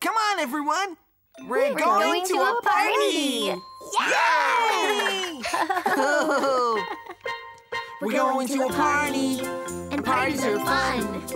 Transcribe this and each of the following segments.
Come on, everyone. We're, We're going to a party. Yay! We're going to a party. And parties are fun.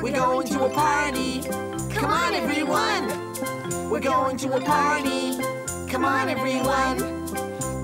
We're going to a party. Come on, everyone. We're going to a party. Come on, everyone.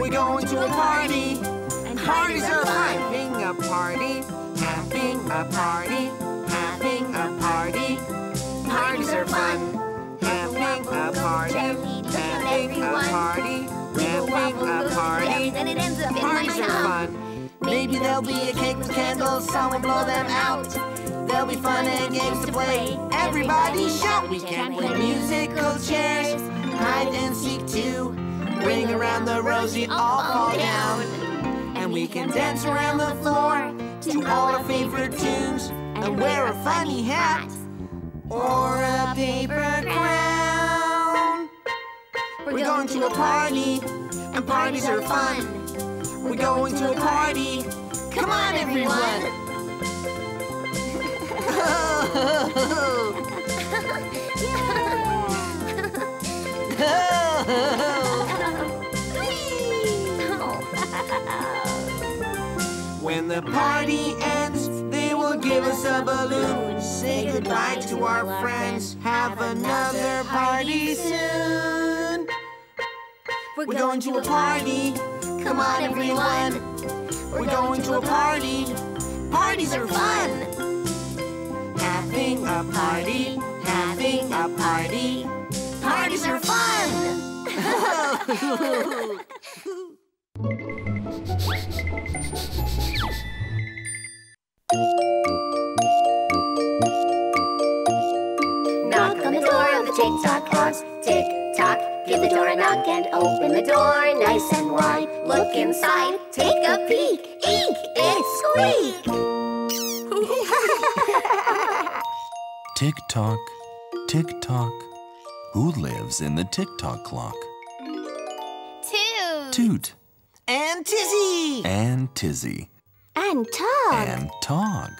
We're going to a party. And Parties are fun. Having a party. Having a party. Having a party. Parties are fun. Having a party. Having a party. Having a party. Then it ends up in my Parties are fun. Maybe there'll be a cake with candles, someone blow them out. There'll be fun and games to play. Everybody shout! We can play musical chairs, hide and seek too. Ring around the rosy, all fall down. And we can dance around the floor to all our favorite tunes and wear a funny hat or a paper crown. We're going to a party, and parties are fun. We're going to a party. Come on, everyone. the party ends, they will give us a balloon. Say goodbye to our friends. Have another party soon. We're going to a party. Come on, everyone. We're going to a party. Parties are fun. Having a party. Having a party. Parties are fun. Tick Tock house. Tick tock, give the door a knock and open the door nice and wide. Look inside, take a peek. Eek, it's squeak. Tick tock, tick tock. Who lives in the tick tock clock? Two. Toot and Tizzy. and Tizzy And Tog. and Tog.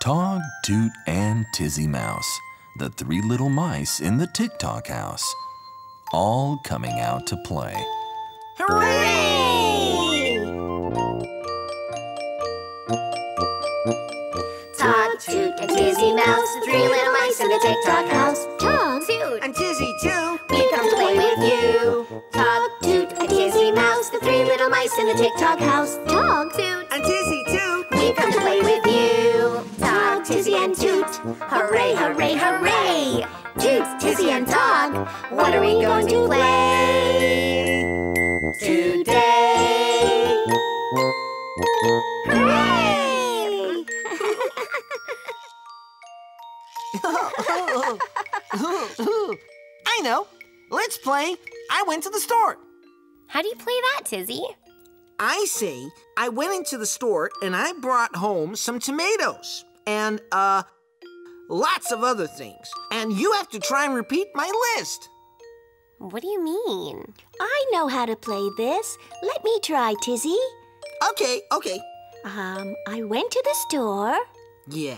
Tog, Toot, and Tizzy Mouse, the three little mice in the tick tock house, all coming out to play. Hooray! Tog, Toot, and Tizzy Mouse, the three little mice in the Tick Tock house. Tog, Toot, And Tizzy too. we come to play with you. Tog, Toot, and Tizzy Mouse, the three little mice in the Tick Tock house. Tog, Toot, And Tizzy hooray, hooray, hooray! Toot, Tizzy, and Tog, what are we going to play today? Hooray! I know. Let's play. I went to the store. How do you play that, Tizzy? I say I went into the store and I brought home some tomatoes and uh lots of other things. And you have to try and repeat my list. What do you mean? I know how to play this. Let me try, Tizzy. Okay, okay. Um, I went to the store Yeah.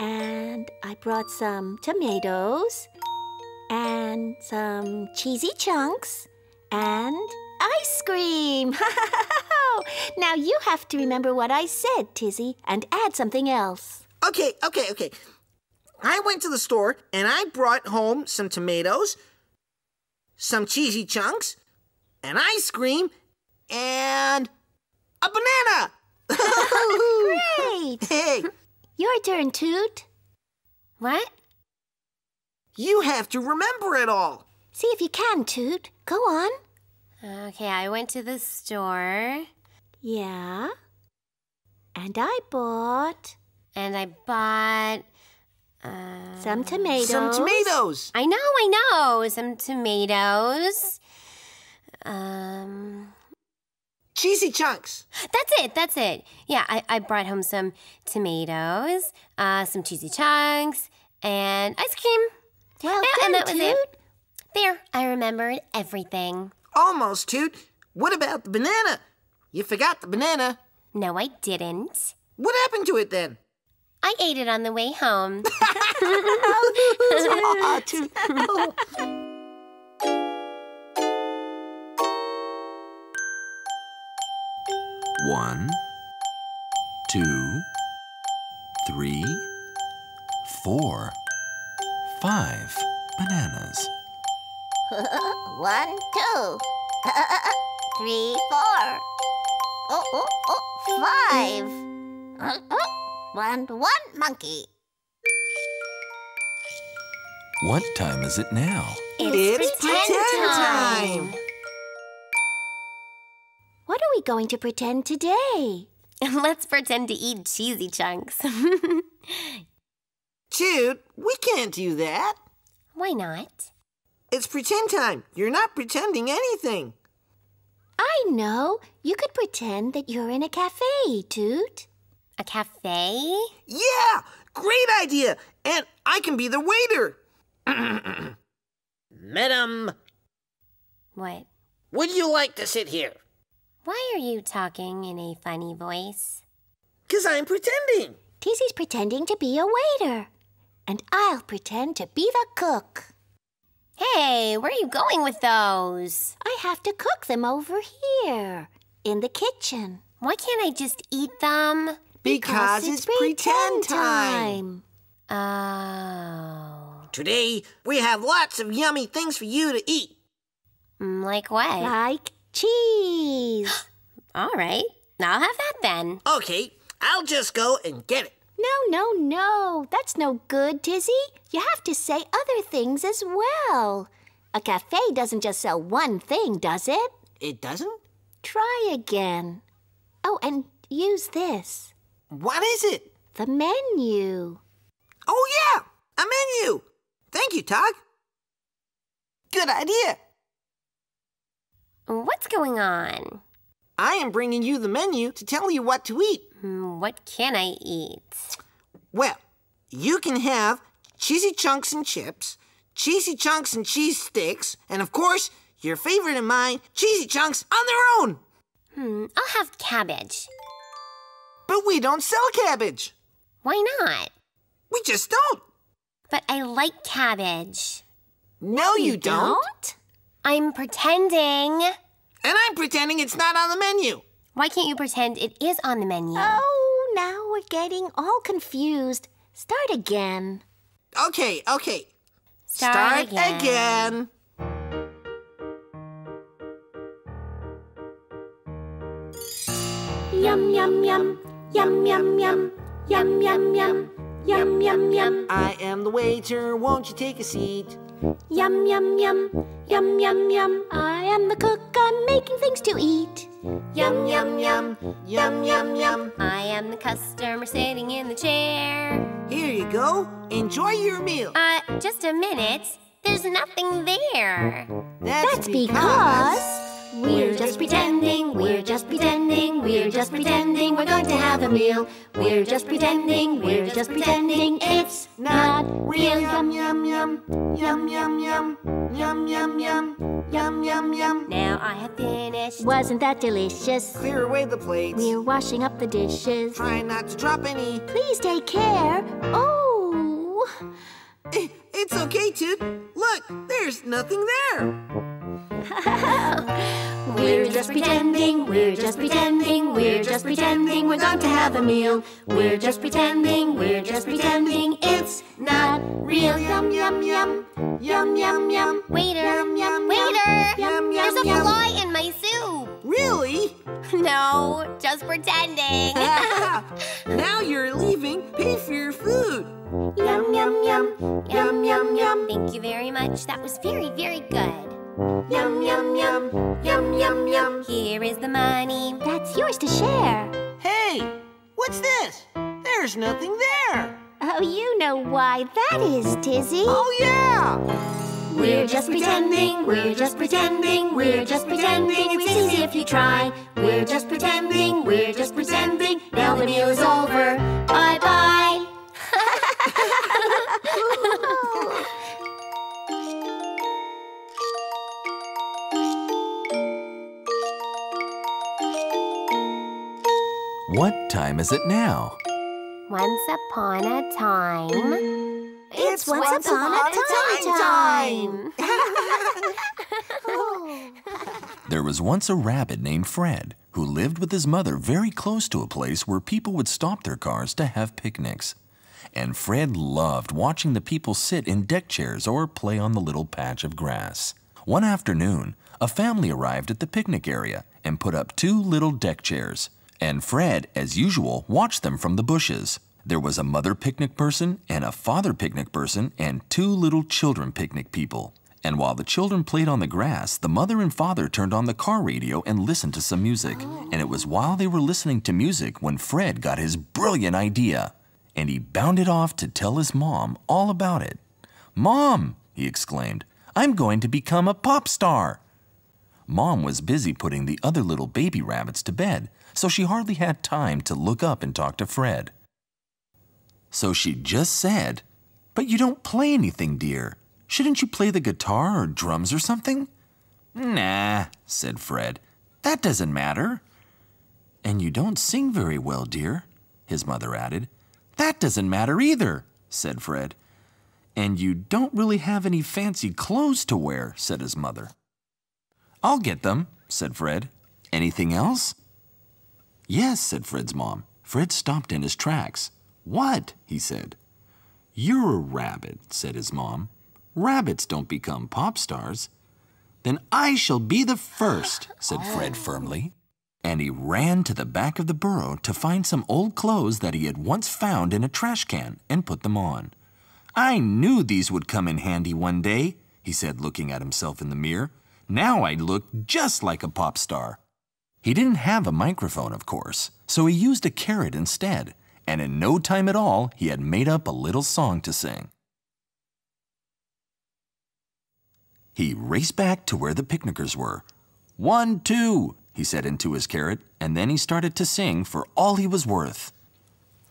and I brought some tomatoes and some cheesy chunks and ice cream. now you have to remember what I said, Tizzy, and add something else. Okay, okay, okay. I went to the store and I brought home some tomatoes, some cheesy chunks, an ice cream, and a banana. Oh, great! hey, Your turn, Toot. What? you have to remember it all. See if you can, Toot. Go on. Okay, I went to the store Yeah. And I bought and I bought. Uh, some tomatoes. Some tomatoes. I know, I know. Some tomatoes. Um, Cheesy chunks. that's it. That's it. Yeah, I, I brought home some tomatoes, uh, some cheesy chunks, and ice cream. Well Yeah, done, and that was Toot. it. There, I remembered everything. Almost, Toot. What about the banana? You forgot the banana. No, I didn't. What happened to it then? I ate it on the way home. One, two, three, four, five bananas. One, two, three, four. Oh, oh, oh, five. And one monkey. What time is it now? It's pretend time. What are we going to pretend today? Let's pretend to eat cheesy chunks. Toot, we can't do that. Why not? It's pretend time. You're not pretending anything. I know. You could pretend that you're in a cafe, Toot. A cafe? Yeah, great idea. And I can be the waiter. Madam, What? would you like to sit here? Why are you talking in a funny voice? Because I'm pretending. Tizzy's pretending to be a waiter. And I'll pretend to be the cook. Hey, where are you going with those? I have to cook them over here in the kitchen. Why can't I just eat them? Because, it's, pretend time. Oh. Today, we have lots of yummy things for you to eat. Mm, Like what? Like cheese. All right. I'll have that then. Okay, I'll just go and get it. No, no, no. That's no good, Tizzy. You have to say other things as well. A cafe doesn't just sell one thing, does it? It doesn't? Try again. Oh, and use this What is it? the menu. Oh, yeah, a menu. Thank you, Tog. Good idea. What's going on? I am bringing you the menu to tell you what to eat. Hmm, What can I eat? Well, you can have cheesy chunks and chips, cheesy chunks and cheese sticks, and of course, your favorite and mine, cheesy chunks on their own. Hmm, I'll have cabbage. But we don't sell cabbage. Why not? We just don't. But I like cabbage. No, you, don't. I'm pretending. And I'm pretending it's not on the menu. Why can't you pretend it is on the menu? Oh, now we're getting all confused. Start again. Okay, okay. Start again. again. Yum, yum, yum. Yum, yum, yum. Yum, yum, yum. Yum, yum, yum. I am the waiter. Won't you take a seat? Yum, yum, yum. Yum, yum, yum. I am the cook. I'm making things to eat. Yum, yum, yum. Yum, yum, yum. I am the customer sitting in the chair. Here you go. Enjoy your meal. Uh, just a minute. There's nothing there. That's because we're just pretending, we're just pretending, we're just pretending we're going to have a meal. We're just pretending, we're just pretending it's not real. Yum, yum, yum. Yum, yum, yum. Yum, yum, yum. Yum, yum, yum. Now I have finished. Wasn't that delicious? Clear away the plates. We're washing up the dishes. Try not to drop any. Please take care. Oh, Eh, It's okay, Toot. Look, there's nothing there. We're just pretending, we're just pretending, we're just pretending we're going to have a meal. We're just pretending, we're just pretending it's not real. Yum, yum, yum. Yum, yum, yum. Waiter! Yum, yum, Waiter! Yum, There's yum, a yum. fly in my soup! Really? No, just pretending. now you're leaving. Pay for your food. Yum, yum, yum. Yum, yum, yum. Thank you very much. That was very, very good. Yum, yum, yum. Yum, yum, yum. Here is the money. That's yours to share. Hey, what's this? There's nothing there. Oh, you know why that is, Tizzy. Oh, yeah. We're just pretending, we're just pretending, we're just pretending. It's easy if you try. We're just pretending, we're just pretending. Now the meal is over. Bye bye What time is it now? Once upon a time. It's once upon a time There was once a rabbit named Fred who lived with his mother very close to a place where people would stop their cars to have picnics. And Fred loved watching the people sit in deck chairs or play on the little patch of grass. One afternoon, a family arrived at the picnic area and put up two little deck chairs. And Fred, as usual, watched them from the bushes. There was a mother picnic person and a father picnic person and two little children picnic people. And while the children played on the grass, the mother and father turned on the car radio and listened to some music. And it was while they were listening to music when Fred got his brilliant idea. And he bounded off to tell his mom all about it. Mom, he exclaimed, I'm going to become a pop star. Mom was busy putting the other little baby rabbits to bed, so she hardly had time to look up and talk to Fred. So she just said, But you don't play anything, dear. Shouldn't you play the guitar or drums or something? Nah, said Fred. That doesn't matter. And you don't sing very well, dear, his mother added. That doesn't matter either, said Fred. And you don't really have any fancy clothes to wear, said his mother. I'll get them, said Fred. Anything else? Yes, said Fred's mom. Fred stopped in his tracks. What? he said. You're a rabbit, said his mom. Rabbits don't become pop stars. Then I shall be the first, said Fred firmly. And he ran to the back of the burrow to find some old clothes that he had once found in a trash can and put them on. I knew these would come in handy one day, he said, looking at himself in the mirror. Now I look just like a pop star. He didn't have a microphone, of course, so he used a carrot instead, and in no time at all, he had made up a little song to sing. He raced back to where the picnickers were. One, two, he said into his carrot, and then he started to sing for all he was worth.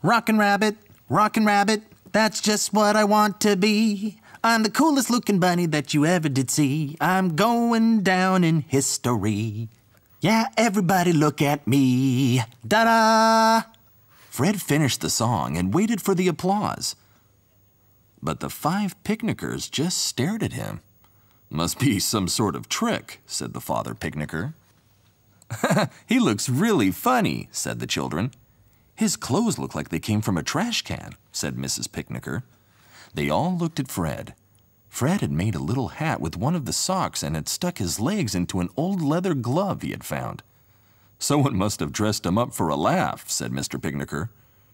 Rockin' Rabbit, Rockin' Rabbit, that's just what I want to be. I'm the coolest looking bunny that you ever did see. I'm going down in history. Yeah, everybody look at me. Da da! Fred finished the song and waited for the applause. But the five picnickers just stared at him. Must be some sort of trick, said the father picnicker. he looks really funny, said the children. His clothes look like they came from a trash can, said Mrs. Picnicker. They all looked at Fred. Fred had made a little hat with one of the socks and had stuck his legs into an old leather glove he had found. Someone must have dressed him up for a laugh, said Mr. Picnicker.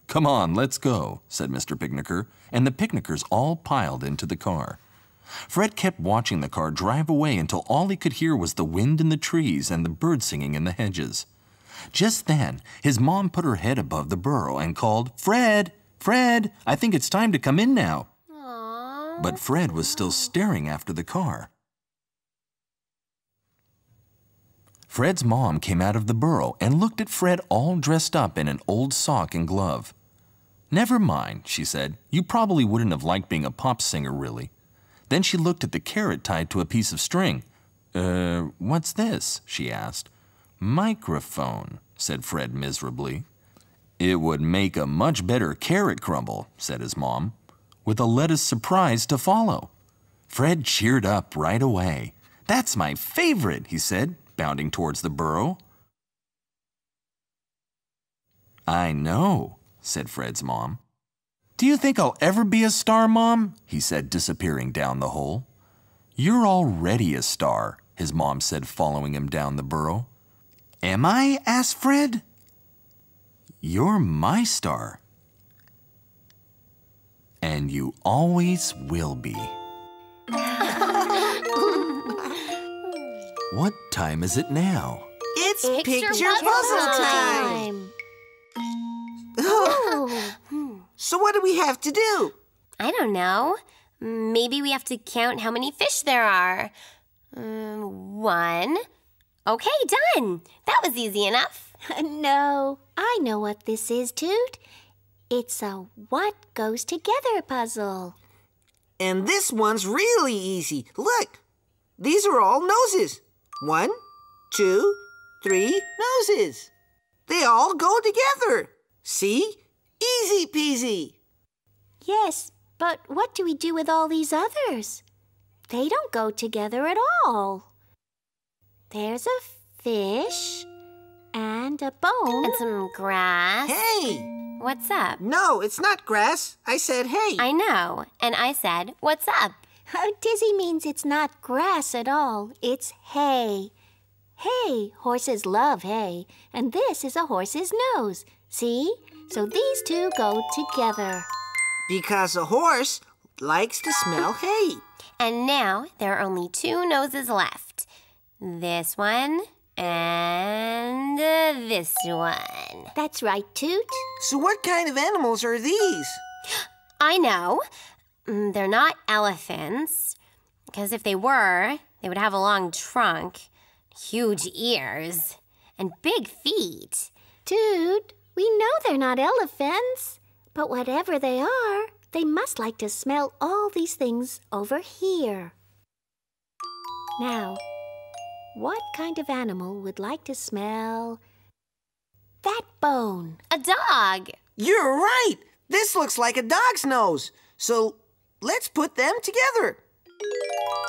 Come on, let's go, said Mr. Picnicker, and the picnickers all piled into the car. Fred kept watching the car drive away until all he could hear was the wind in the trees and the birds singing in the hedges. Just then, his mom put her head above the burrow and called, Fred! Fred! I think it's time to come in now. But Fred was still staring after the car. Fred's mom came out of the burrow and looked at Fred all dressed up in an old sock and glove. Never mind, she said. You probably wouldn't have liked being a pop singer, really. Then she looked at the carrot tied to a piece of string. Er, what's this? she asked. Microphone, said Fred miserably. It would make a much better carrot crumble, said his mom, with a lettuce surprise to follow. Fred cheered up right away. That's my favorite, he said, bounding towards the burrow. I know, said Fred's mom. Do you think I'll ever be a star, Mom? he said, disappearing down the hole. You're already a star, his mom said, following him down the burrow. Am I? asked Fred. You're my star. And you always will be. what time is it now? It's Picture picture, puzzle puzzle time. Oh, So what do we have to do? I don't know. Maybe we have to count how many fish there are. Um, one. Okay, done. That was easy enough. no, I know what this is, Toot. It's a what goes together puzzle. And this one's really easy. Look, these are all noses. One, two, three noses. They all go together. See? Easy peasy. Yes, but what do we do with all these others? They don't go together at all. There's a fish and a bone. And some grass. Hey! What's up? No, it's not grass. I said hey. I know. And I said, What's up? Oh, Tizzy means it's not grass at all. It's hay. Hay. Horses love hay. And this is a horse's nose. See? So these two go together. Because a horse likes to smell hay. And now there are only two noses left this one and this one. That's right, Toot. So, what kind of animals are these? I know. Mm, They're not elephants, because if they were, they would have a long trunk, huge ears, and big feet. Toot, we know they're not elephants. But whatever they are, they must like to smell all these things over here. Now, what kind of animal would like to smell that bone? A dog. You're right. This looks like a dog's nose. So, let's put them together.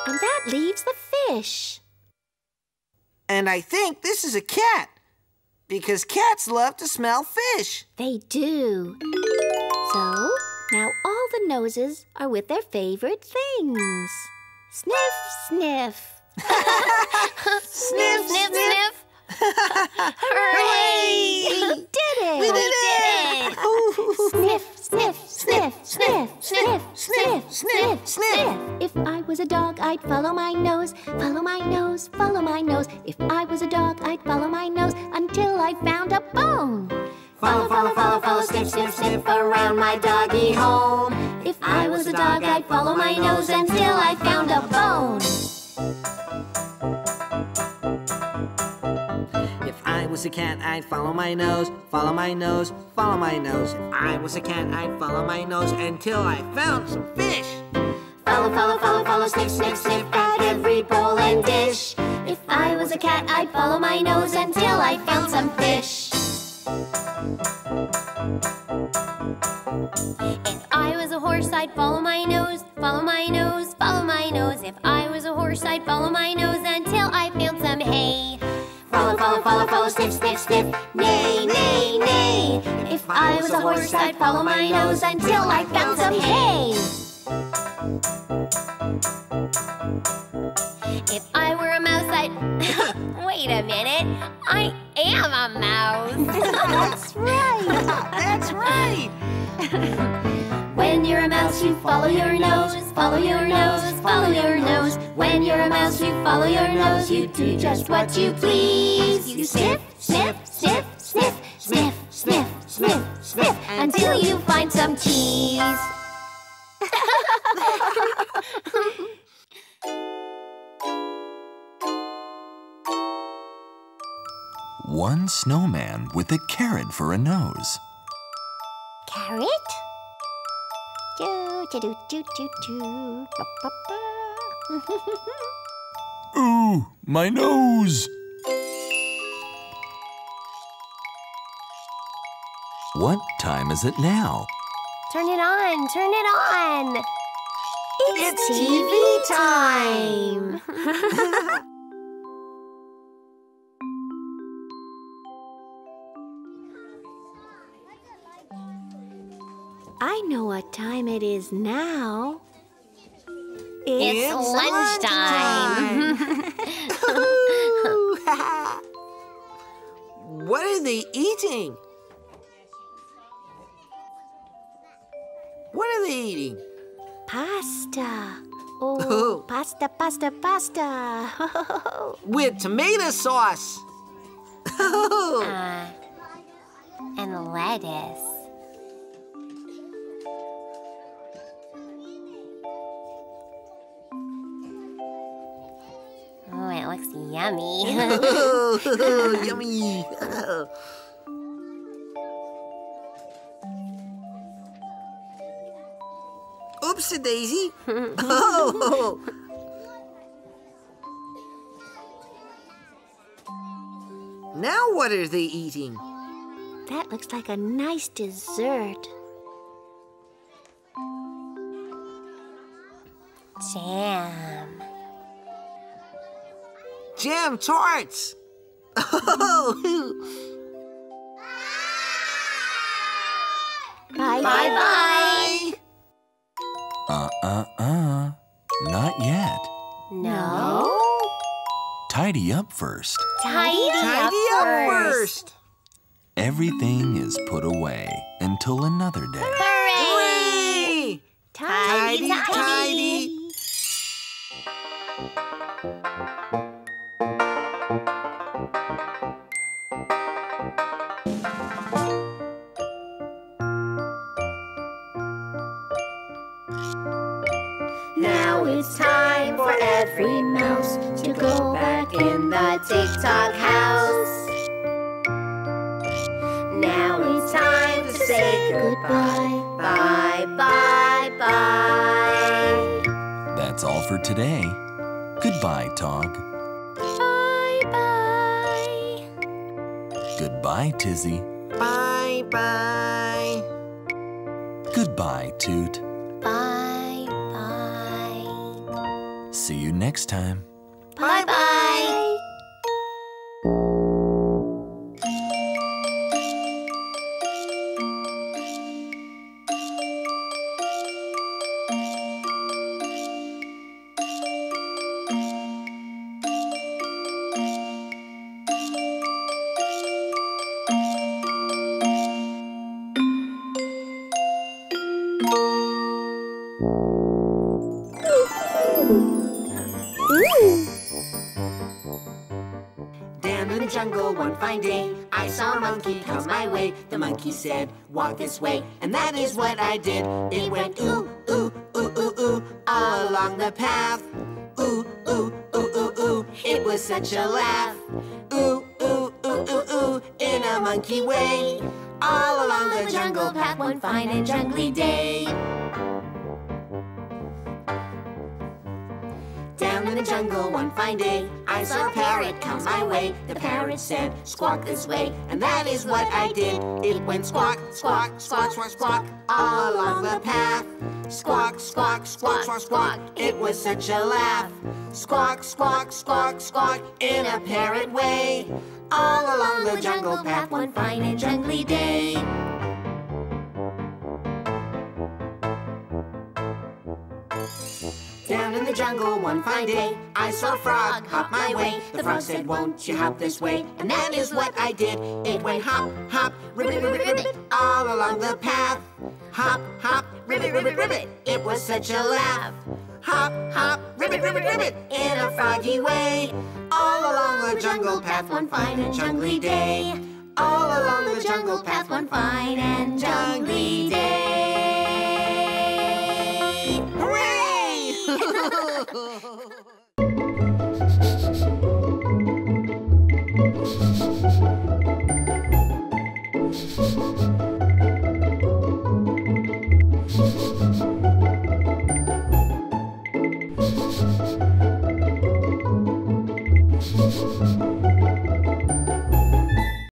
And that leaves the fish. And I think this is a cat. Because cats love to smell fish. They do. So, now all the noses are with their favorite things. Sniff, sniff. Sniff, Sniff, sniff. Hooray! We did it! We did it! Sniff, sniff, sniff, sniff, sniff, sniff, sniff, sniff. If I was a dog, I'd follow my nose, follow my nose, follow my nose. If I was a dog, I'd follow my nose until I found a bone. Follow, follow, follow, follow, sniff, sniff, sniff around my doggy home. If I was a dog, I'd follow my nose until I found a bone. Was a cat, I'd follow my nose, follow my nose, follow my nose. If I was a cat, I'd follow my nose until I found some fish. Follow, follow, follow, follow, sniff, sniff, sniff at every bowl and dish. If I was a cat, I'd follow my nose until I found some fish. If I was a horse, I'd follow my nose, follow my nose, follow my nose. If I was a horse, I'd follow my nose until I found some hay. Follow, follow, follow, follow, sniff, sniff, sniff. Nay, nay, nay. If I was a horse, I'd follow my nose until I found some hay. If I were a mouse, I'd. Wait a minute. I am a mouse. That's right. That's right. When you're a mouse, you follow your nose, follow your nose, follow your nose. When you're a mouse, you follow your nose, you do just what you please. You sniff, sniff, sniff, sniff, sniff, sniff, sniff, sniff, until you find some cheese. One snowman with a carrot for a nose. Carrot? Do, do, do, do, do, do. Ba, ba, ba. Ooh, my nose! What time is it now? turn it on, turn it on. It's TV time. what time it is now. It's, lunchtime. what are they eating? What are they eating? Pasta. Oh, Oh. pasta, pasta, pasta. With tomato sauce. Uh, and lettuce. Yummy. oh, yummy. Oopsie daisy. oh. Now what are they eating? that looks like a nice dessert. Jam. Jam tarts! Bye Bye bye. Uh uh uh. Not yet. No. Tidy up first. Tidy, Tidy up first! Everything is put away until another day. Hooray! Hooray! Tidy, Tidy, tidy. Now it's time for every mouse to go back in the Tick Tock house. Now it's time to say goodbye. Bye, bye, bye. That's all for today. Goodbye, Tog. Bye bye. Goodbye, Tizzy. Bye bye. Goodbye, Toot. See you next time. Fine day, I saw a monkey come my way. The monkey said, Walk this way, and that is what I did. It went ooh, ooh, ooh, ooh, ooh, all along the path. Ooh, ooh, ooh, ooh, ooh, it was such a laugh. Ooh, ooh, ooh, ooh, ooh, in a monkey way. All along the jungle path one fine and jungly day. Down in the jungle one fine day, I saw a parrot come my way. The parrot said, Squawk this way, and that is what I did. It went squawk, squawk, squawk, squawk, squawk, all along the path. Squawk, squawk, squawk, squawk, squawk, it was such a laugh. Squawk, squawk, squawk, squawk, in a parrot way. All along the jungle path one fine and jungly day. Jungle one fine day, I saw a frog hop my way. The frog said, Won't you hop this way? And that is what I did. It went hop, hop, ribbit, ribbit, ribbit, all along the path. Hop, hop, ribbit, ribbit, ribbit, it was such a laugh. Hop, hop, ribbit, ribbit, ribbit, in a froggy way. All along the jungle path one fine and jungly day. All along the jungle path one fine and jungly day. Bye.